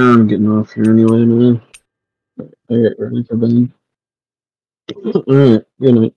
I'm getting off here anyway, man. I get ready for bed. Alright, good night.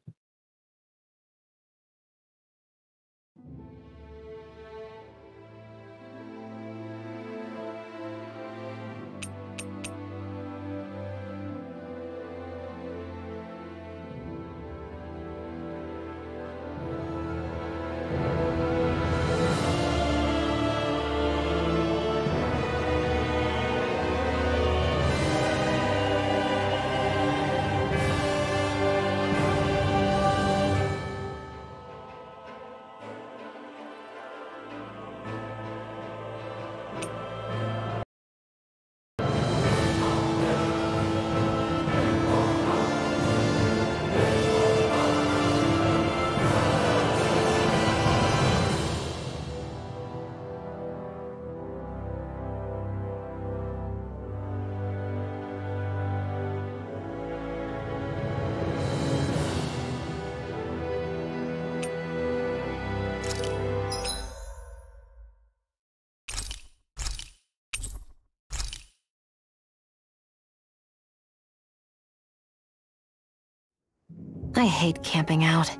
hate camping out.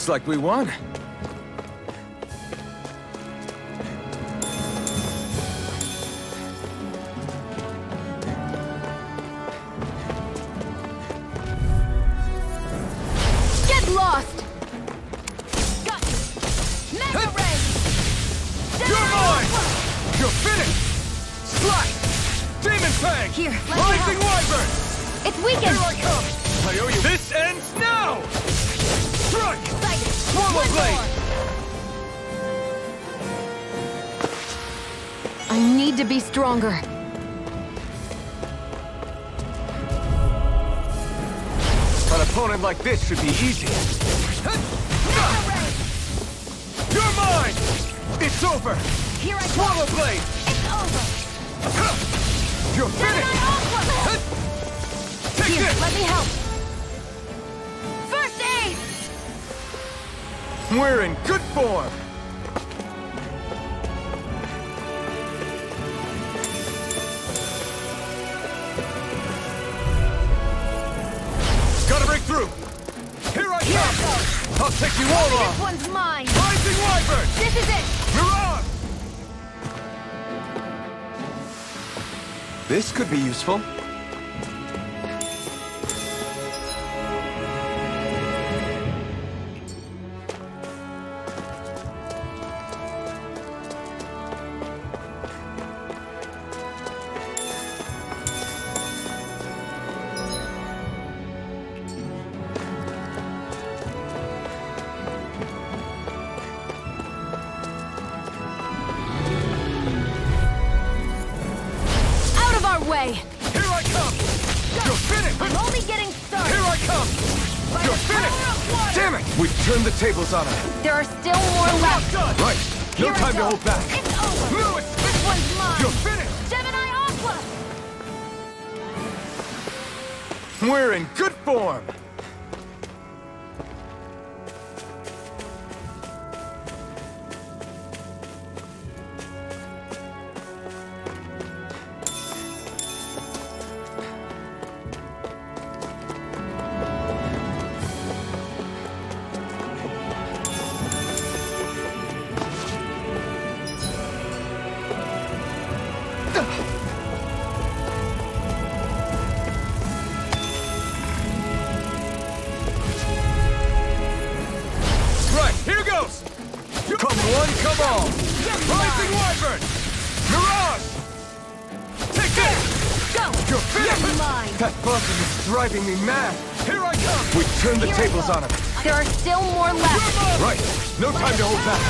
Looks like we won. It's over! Here I Swallow. Blade! It's over! You're finished! Take Here, this. let me help! First aid! We're in good form! Gotta break through! Here I come! I'll take you all off! This one's mine! Rising Wyvern! This is it! We're on! This could be useful. Driving me mad! Here I come! We turn the Here tables on him! There are still more left! Right! No time to hold back!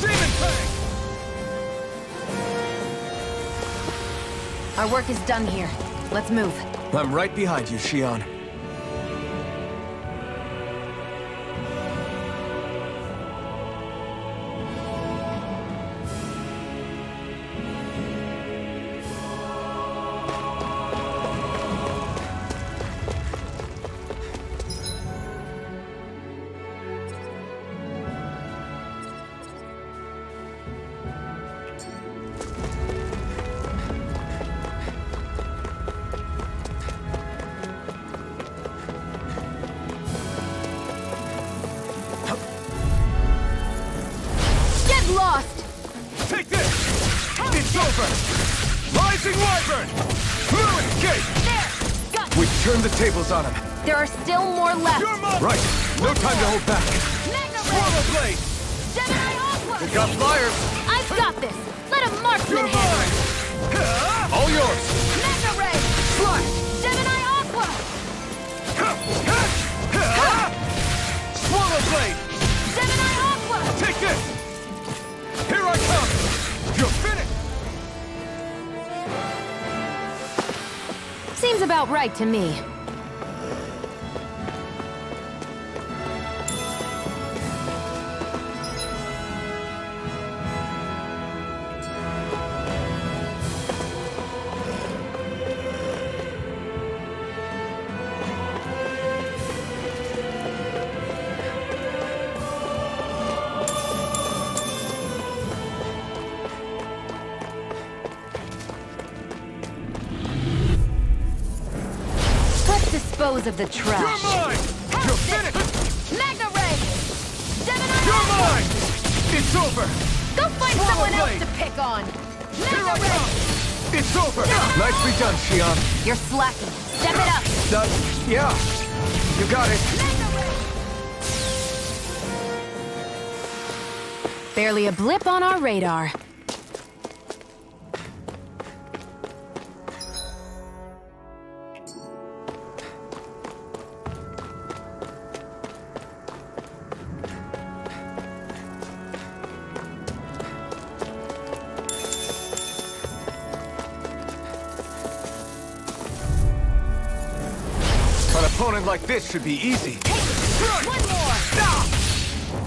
Demon Fang! Our work is done here. Let's move. I'm right behind you, Shionne. Got flyers! I've got this! Let a marksman handle it! All yours! Magna Ray! Fly! Gemini Aqua! Swallow Blade! Gemini Aqua! Take this! Here I come! You're finished! Seems about right to me. Dispose of the You're trash. mine! You're finished! Magna Ray! Gemini You're mine! It's over! Go find Swallow someone else to pick on! Here I Magna Ray! come! It's over! Nicely done, Shionne. You're slacking. Step it up! Done. Yeah. You got it. Magna Ray! Barely a blip on our radar. Opponent like this should be easy. One more!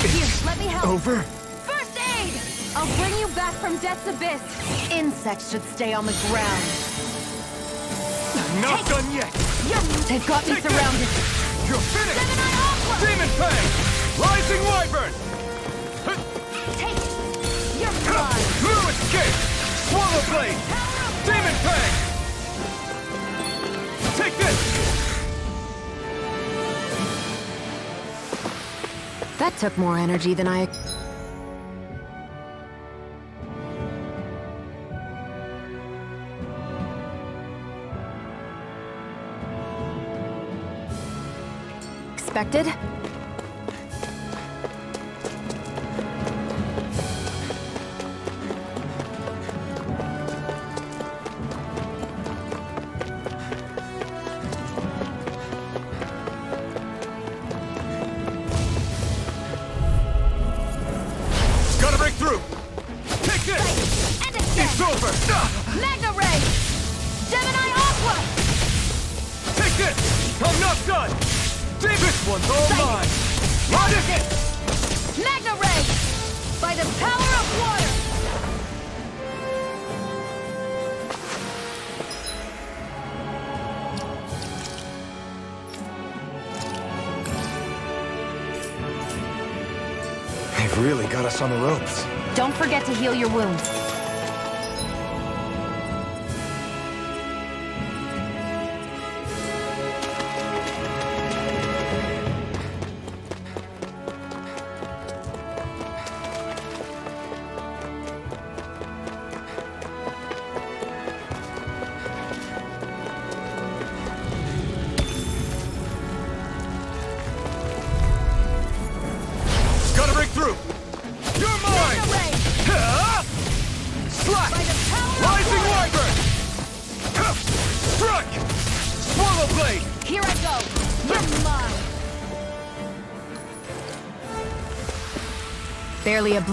Here, let me help. Over? First aid! I'll bring you back from Death's Abyss. Insects should stay on the ground. Not Take- done yet. They've got me Take this. surrounded. You're finished. Demon Fang! Rising Wyvern! Take it! You're mine! Blue Escape! Swallow Blade! Demon Fang! Take this! That took more energy than I... Expected? Forget to heal your wounds.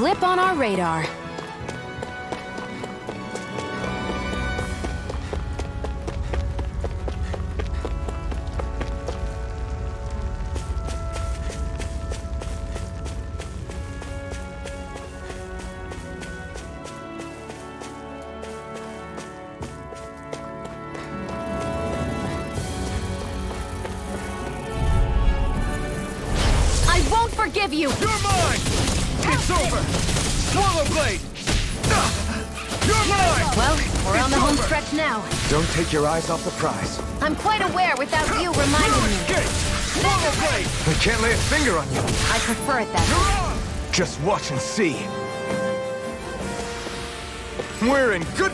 Blip on our radar. Eyes off the prize. I'm quite aware without you reminding me. Escape! I can't lay a finger on you. I prefer it that way. Just watch and see. We're in good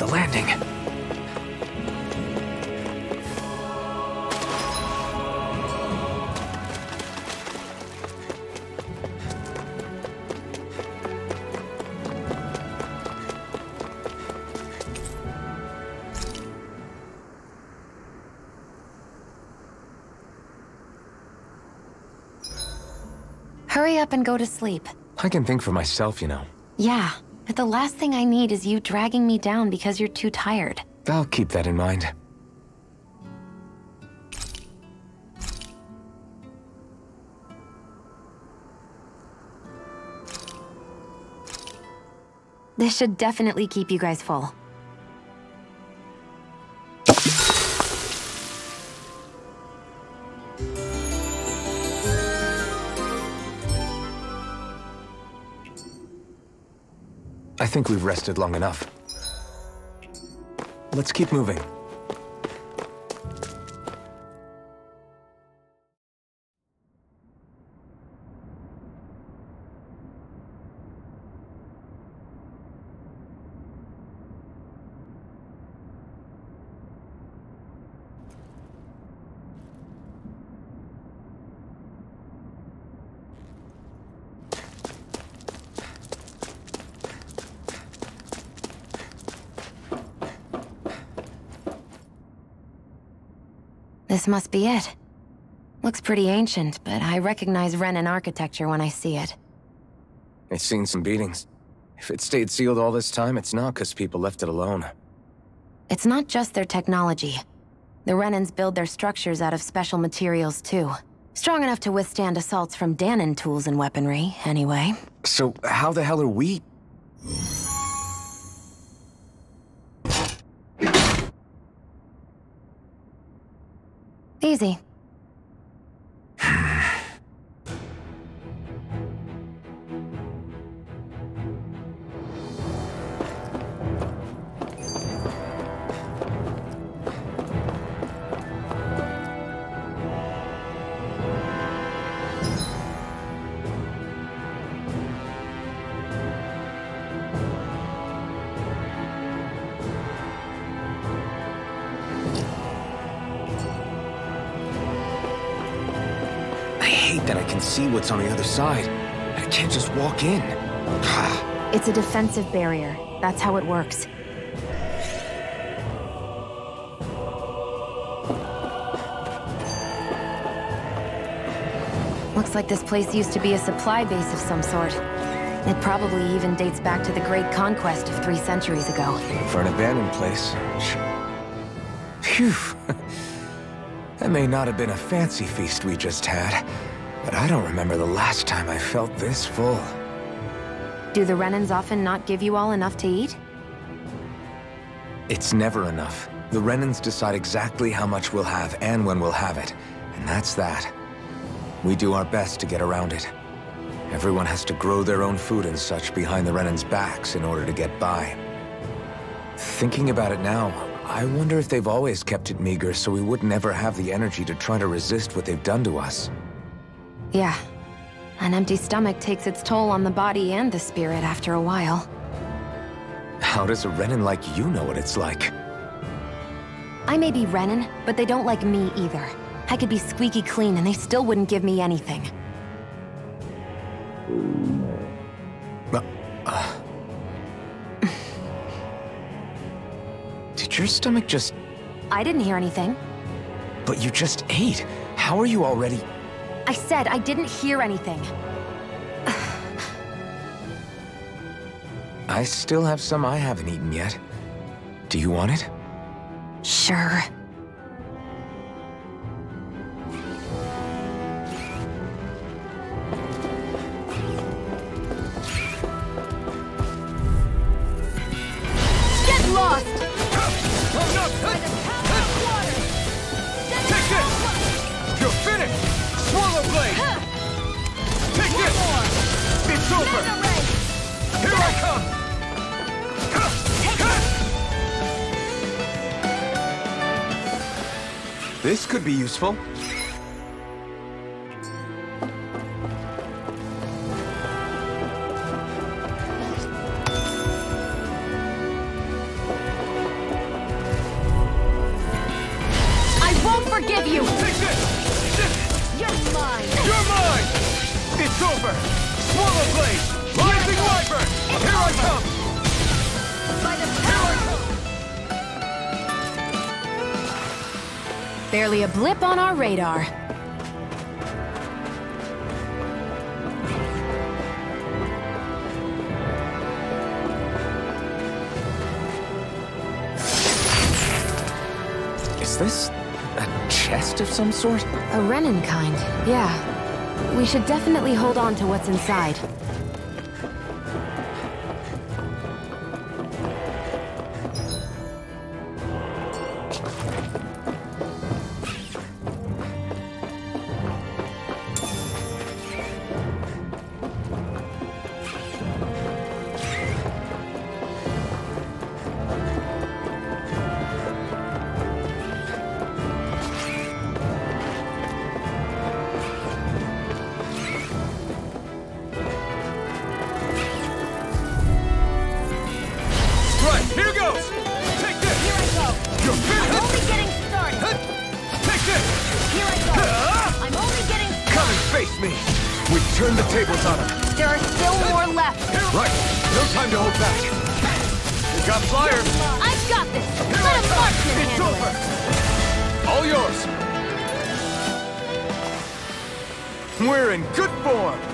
the landing. Hurry up and go to sleep. I can think for myself, you know. Yeah, but the last thing I need is you dragging me down because you're too tired. I'll keep that in mind. This should definitely keep you guys full. Think we've rested long enough. Let's keep moving. This must be it. Looks pretty ancient, but I recognize Renan architecture when I see it. It's seen some beatings. If it stayed sealed all this time, it's not because people left it alone. It's not just their technology. The Renans build their structures out of special materials too. Strong enough to withstand assaults from Dahnan tools and weaponry, anyway. So how the hell are we? Easy. What's on the other side. I can't just walk in. It's a defensive barrier. That's how it works. Looks like this place used to be a supply base of some sort. It probably even dates back to the Great Conquest of three centuries ago. For an abandoned place. Phew. That may not have been a fancy feast we just had, but I don't remember the last time I felt this full. Do the Renans often not give you all enough to eat? It's never enough. The Renans decide exactly how much we'll have and when we'll have it, and that's that. We do our best to get around it. Everyone has to grow their own food and such behind the Renans' backs in order to get by. Thinking about it now, I wonder if they've always kept it meager so we would never have the energy to try to resist what they've done to us. Yeah. An empty stomach takes its toll on the body and the spirit after a while. How does a Renan like you know what it's like? I may be Renan, but they don't like me either. I could be squeaky clean and they still wouldn't give me anything. Uh, uh. Did your stomach just... I didn't hear anything. But you just ate. How are you already... I said I didn't hear anything. I still have some I haven't eaten yet. Do you want it? Sure. This could be useful. Radar. Is this... a chest of some sort? A Renan kind, yeah. We should definitely hold on to what's inside. Me! We've turned the tables on him. There are still more left! Right, no time to hold back. You got flyers. I've got this! Let a marksman It's handle over. it! All yours. We're in good form.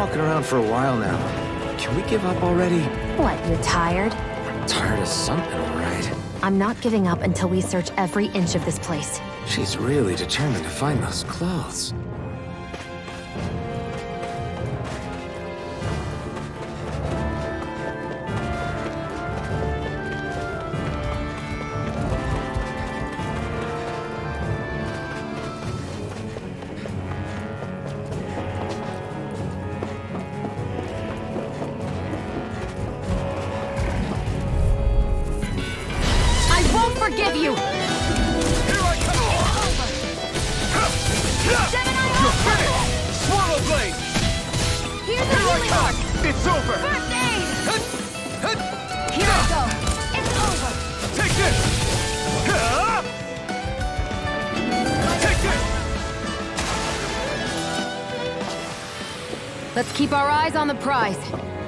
Walking around for a while now. Can we give up already? What, you're tired? I'm Tired of something, all right. I'm not giving up until we search every inch of this place. She's really determined to find those clothes. Keep our eyes on the prize.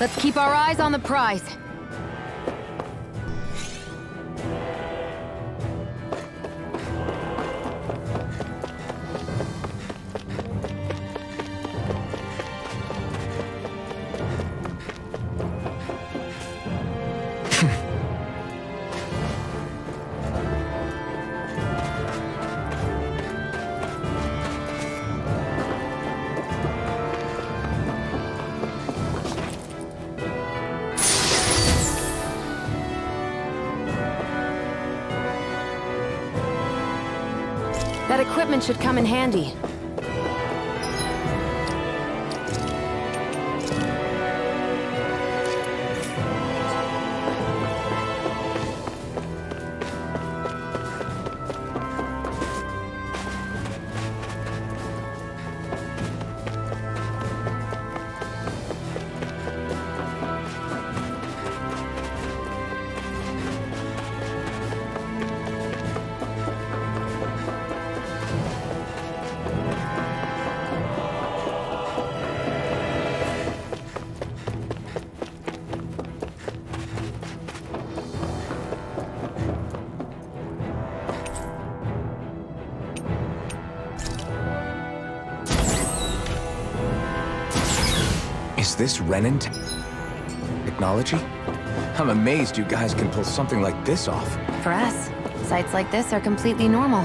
Let's keep our eyes on the prize. Should come in handy. This Renan technology? I'm amazed you guys can pull something like this off. For us, sites like this are completely normal.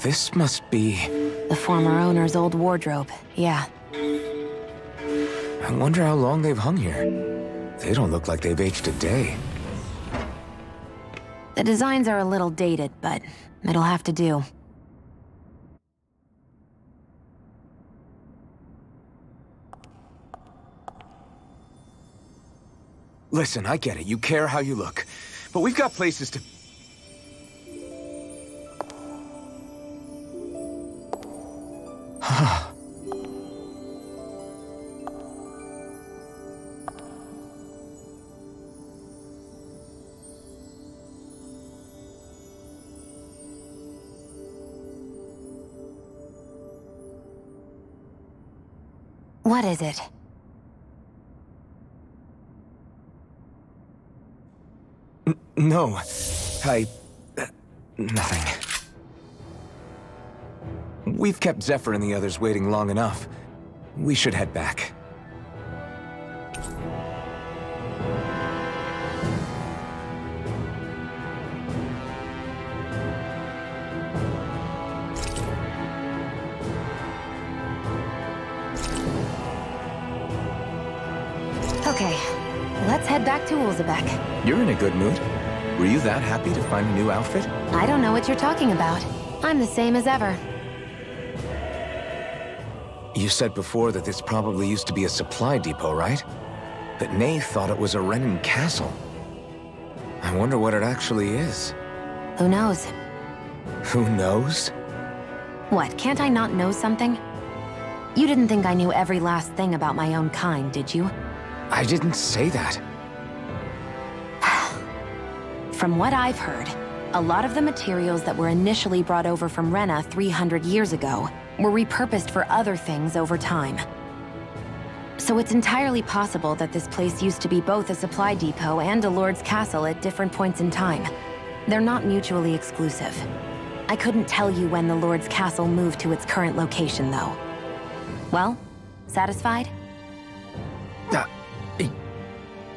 This must be... The former owner's old wardrobe, yeah. I wonder how long they've hung here. They don't look like they've aged a day. The designs are a little dated, but it'll have to do. Listen, I get it. You care how you look. But we've got places to... What is it? No. I... uh, nothing. We've kept Zephyr and the others waiting long enough. We should head back. Okay, let's head back to Ulzebek. You're in a good mood. Were you that happy to find a new outfit? I don't know what you're talking about. I'm the same as ever. You said before that this probably used to be a supply depot, right? But Nay thought it was a Renan castle. I wonder what it actually is. Who knows? Who knows? What, can't I not know something? You didn't think I knew every last thing about my own kind, did you? I didn't say that. From what I've heard, a lot of the materials that were initially brought over from Rena 300 years ago were repurposed for other things over time. So it's entirely possible that this place used to be both a supply depot and a lord's castle at different points in time. They're not mutually exclusive. I couldn't tell you when the lord's castle moved to its current location, though. Well, satisfied?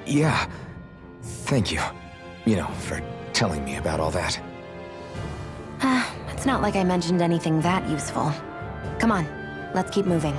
Yeah. Thank you. You know, for telling me about all that. Uh, It's not like I mentioned anything that useful. Come on, let's keep moving.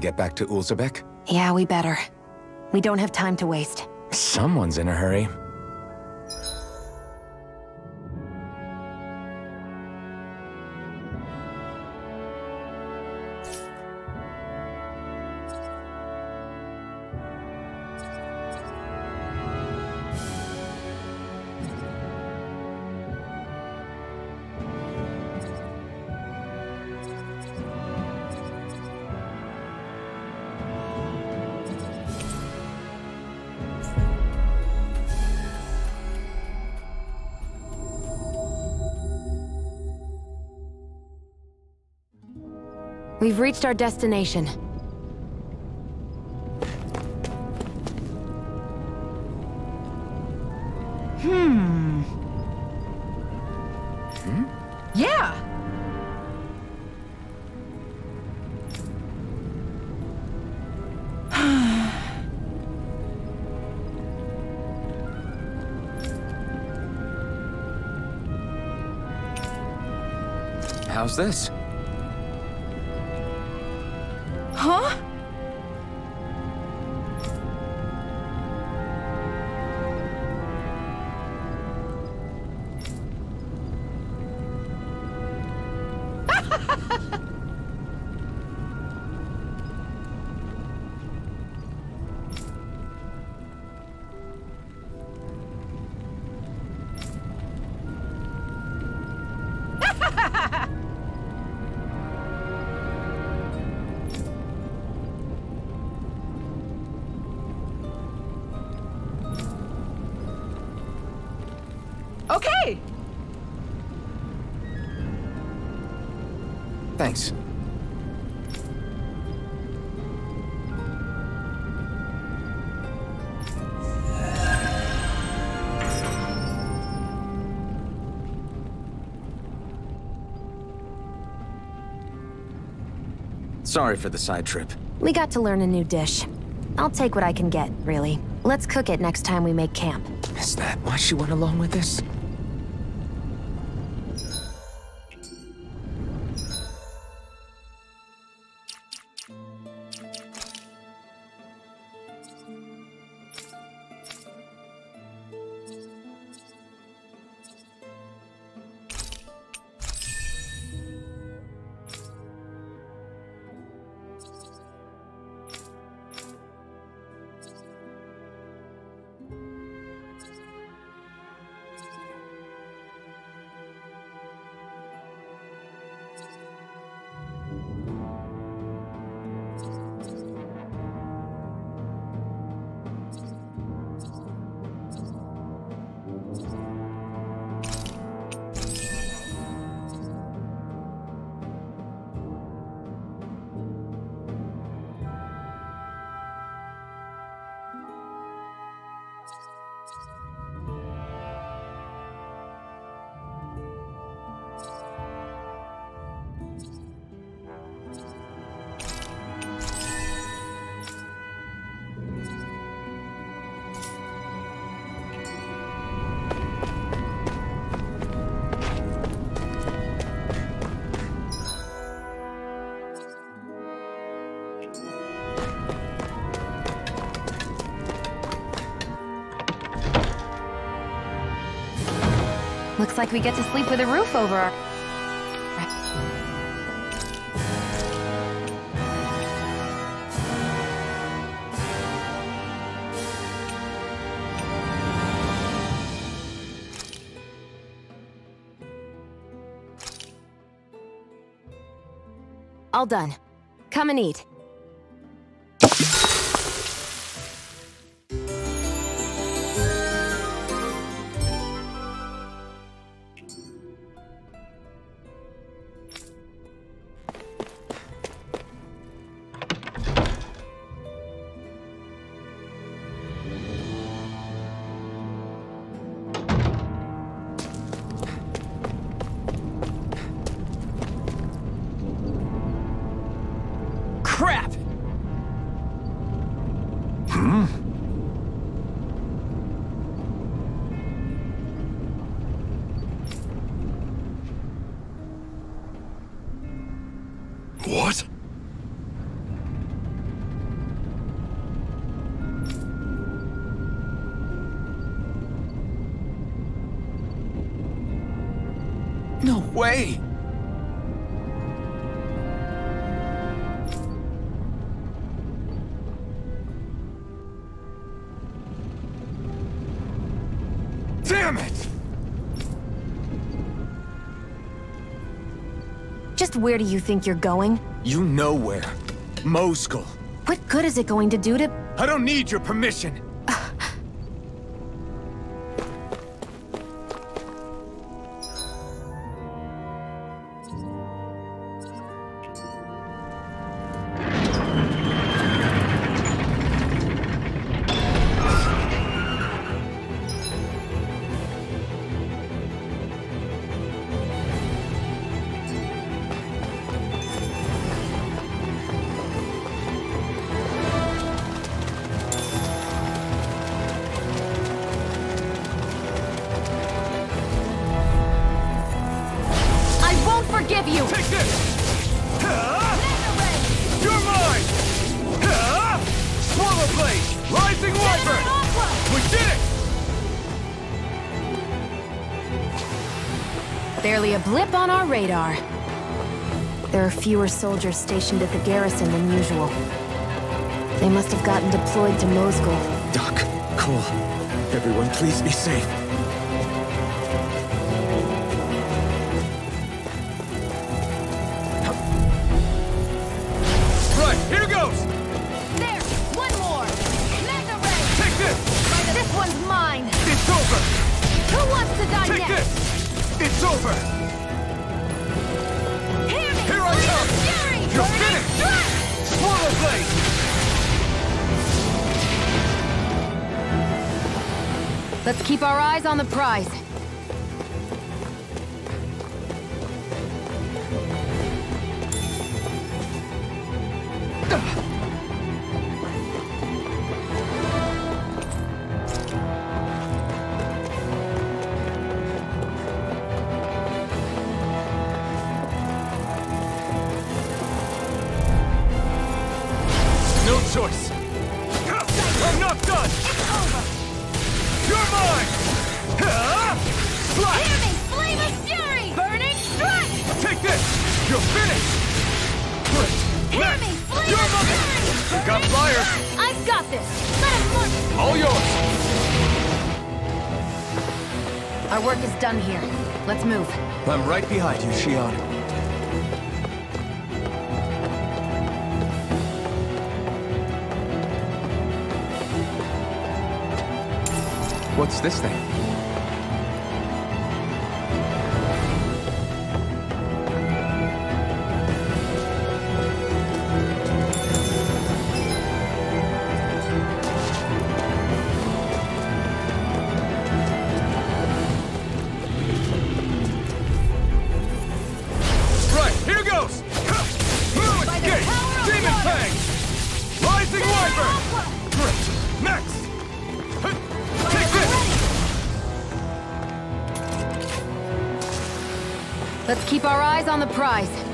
Get back to Ulzebek? Yeah, we better. We don't have time to waste. Someone's in a hurry. We've reached our destination. Hmm. Yeah! How's this? Sorry for the side trip. We got to learn a new dish. I'll take what I can get, really. Let's cook it next time we make camp. Is that why she went along with this? Like we get to sleep with a roof over our... All done. Come and eat. Damn it! Just where do you think you're going? You know where. Mosgul. What good is it going to do to... I don't need your permission. Radar. There are fewer soldiers stationed at the garrison than usual. They must have gotten deployed to Mosgul. Doc, Cole, everyone please be safe. Let's keep our eyes on the prize. Let's keep our eyes on the prize.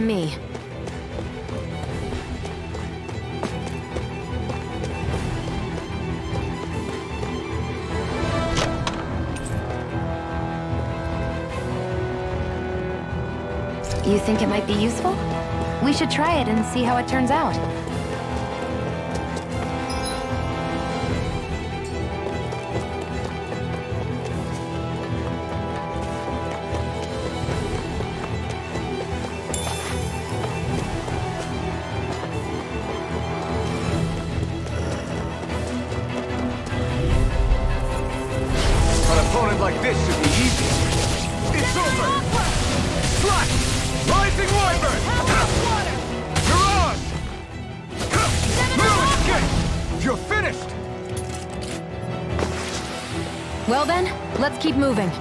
to me. You think it might be useful? We should try it and see how it turns out. moving.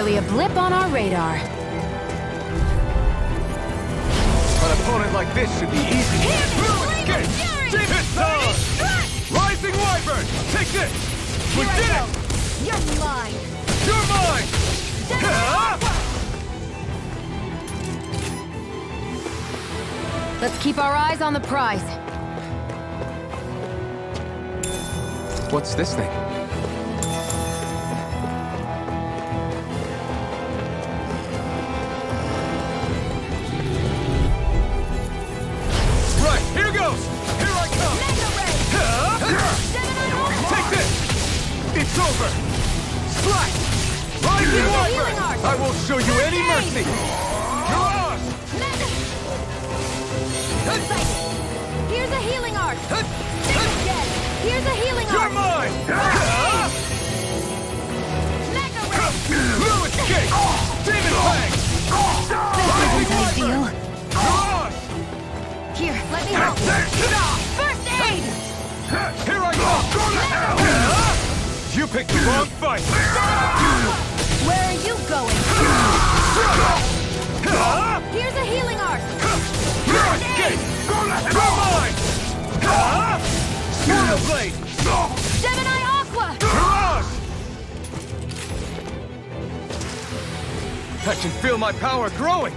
Blip on our radar. An opponent like this should be easy. Escape! This time! Rising Wyvern! Take this! We I did go. it! You're mine. You're mine! Ah! Let's keep our eyes on the prize. What's this thing? It's over! Slash! Rising Here's a Wyvern! healing arc. I won't show you any mercy! Mirage! Mega. Psychic. Here's a healing arc. Stick. Here's a healing arc! You're mine! Magna Ray. No! Demon Fang! Rising How you feel? Wyvern! Here, let me help. First aid. Here I come! Ah! You picked the wrong fight! Where are you going? Here's a healing arc. No escape! You're mine! Ah! Blade! Gemini Aqua. Mirage! I can feel my power growing!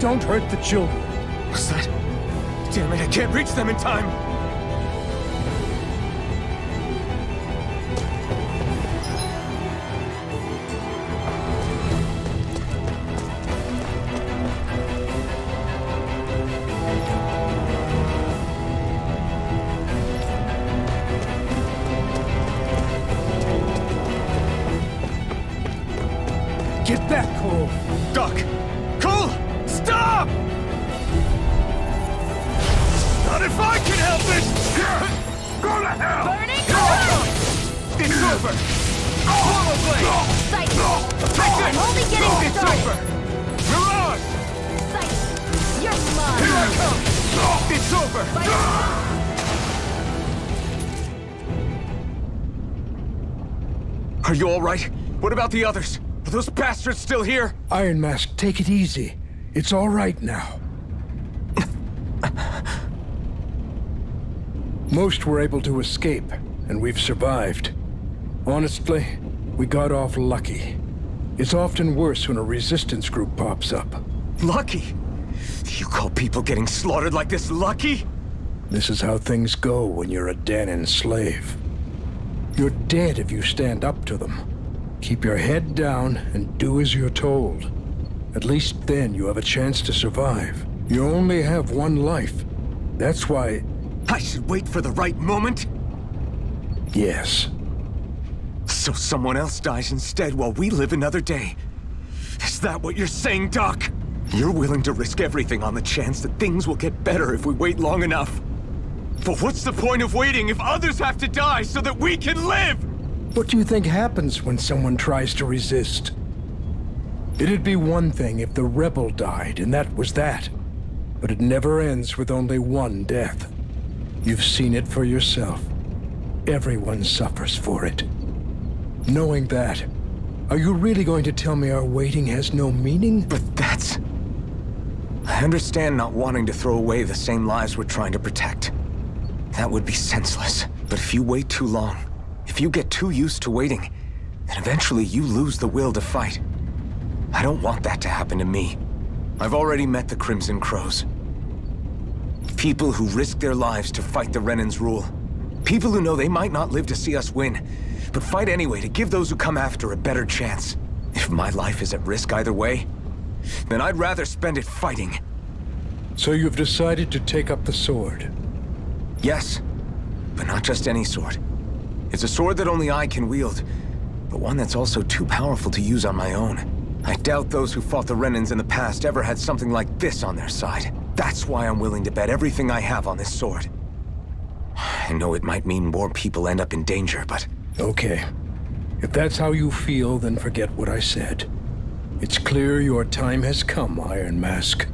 Don't hurt the children. What's that? Damn it, I can't reach them in time! You all right? What about the others? Are those bastards still here? Iron Mask, take it easy. It's all right now. Most were able to escape, and we've survived. Honestly, we got off lucky. It's often worse when a resistance group pops up. Lucky? You call people getting slaughtered like this lucky? This is how things go when you're a Dahnan slave. You're dead if you stand up to them. Keep your head down and do as you're told. At least then you have a chance to survive. You only have one life. That's why, I should wait for the right moment? yes. So someone else dies instead while we live another day. Is that what you're saying, Doc? You're willing to risk everything on the chance that things will get better if we wait long enough. But what's the point of waiting if others have to die so that we can live? What do you think happens when someone tries to resist? It'd be one thing if the rebel died, and that was that. But it never ends with only one death. You've seen it for yourself. Everyone suffers for it. Knowing that, are you really going to tell me our waiting has no meaning? But that's... I understand not wanting to throw away the same lives we're trying to protect. That would be senseless. But if you wait too long, if you get too used to waiting, then eventually you lose the will to fight. I don't want that to happen to me. I've already met the Crimson Crows. People who risk their lives to fight the Renan's rule. People who know they might not live to see us win, but fight anyway to give those who come after a better chance. If my life is at risk either way, then I'd rather spend it fighting. So you've decided to take up the sword. Yes, but not just any sword. It's a sword that only I can wield, but one that's also too powerful to use on my own. I doubt those who fought the Renans in the past ever had something like this on their side. That's why I'm willing to bet everything I have on this sword. I know it might mean more people end up in danger, but Okay. If that's how you feel, then forget what I said. It's clear your time has come, Iron Mask.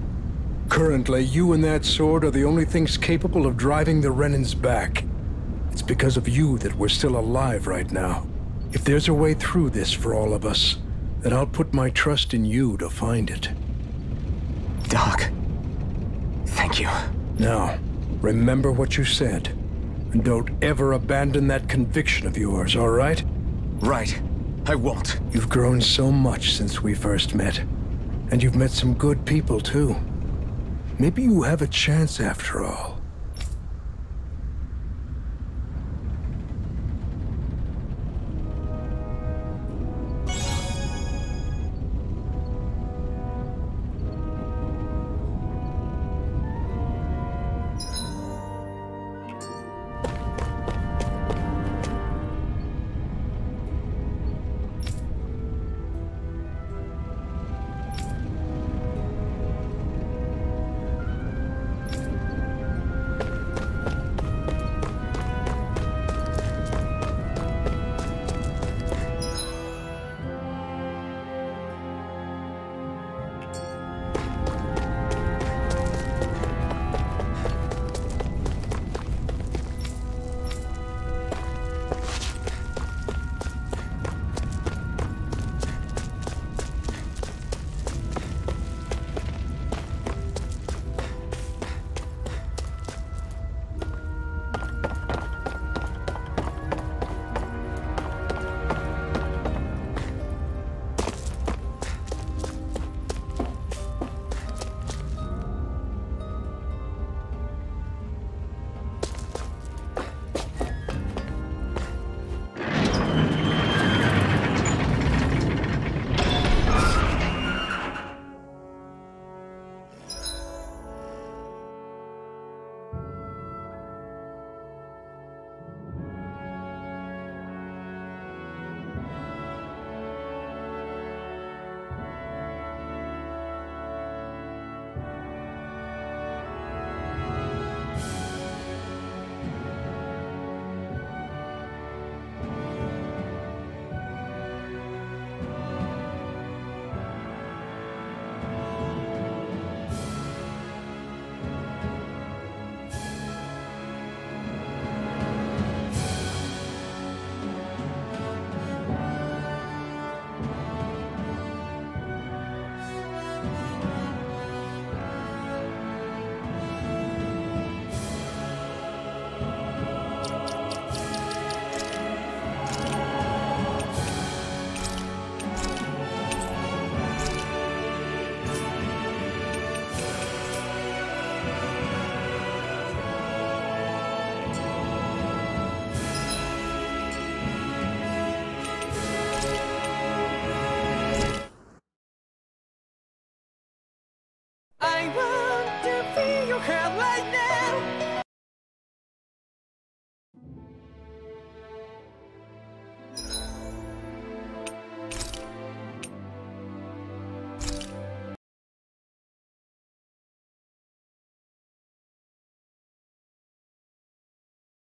Currently, you and that sword are the only things capable of driving the Renans back. It's because of you that we're still alive right now. If there's a way through this for all of us, then I'll put my trust in you to find it. Doc, thank you. Now, remember what you said. And don't ever abandon that conviction of yours, all right? Right, I won't. You've grown so much since we first met. And you've met some good people, too. Maybe you have a chance after all.